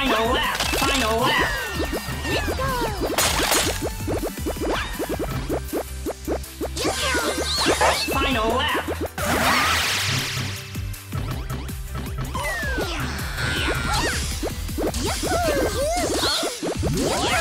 Final lap! Final lap! Let's go! Final lap! Yahoo!